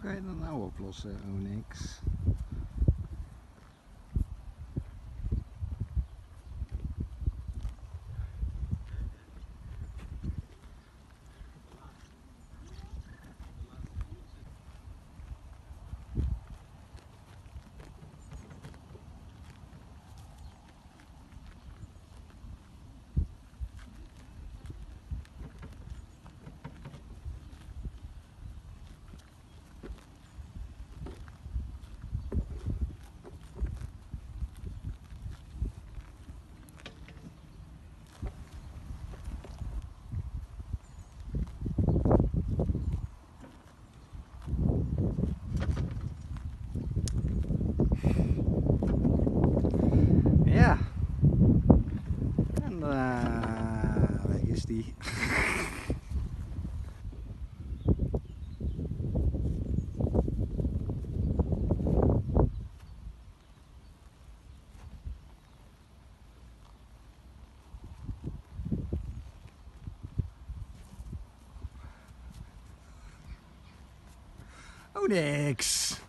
kan je dat nou oplossen, Onyx? En uh, weg is die. Oh, niks.